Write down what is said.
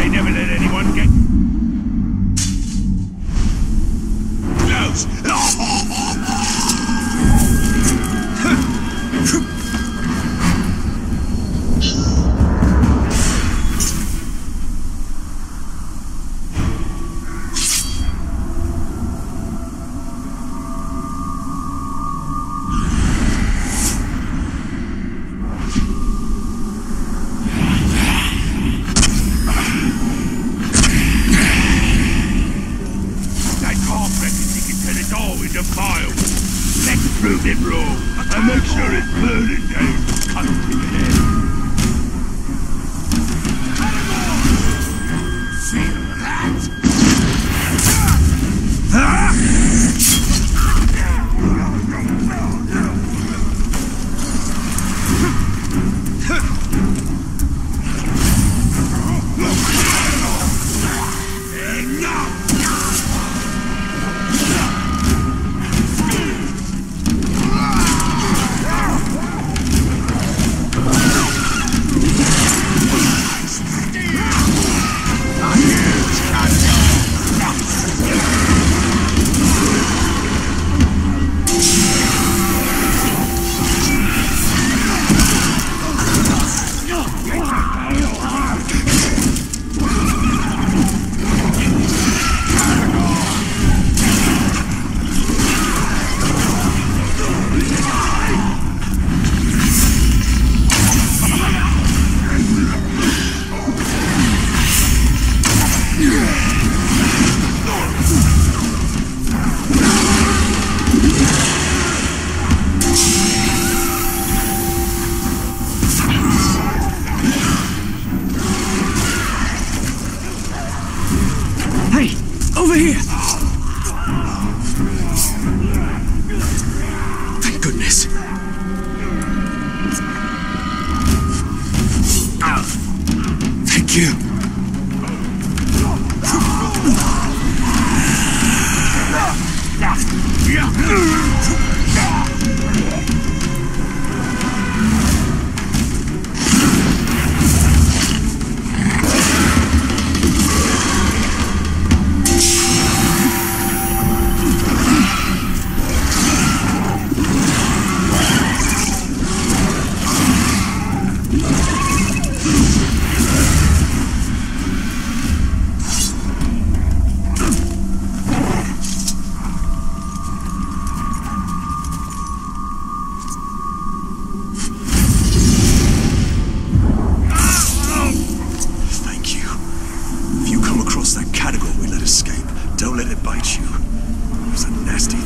They never let anyone get close. Into. Let's prove him wrong and make sure it's burning down. The head. Thank goodness. Thank you. Let it bite you. It was a nasty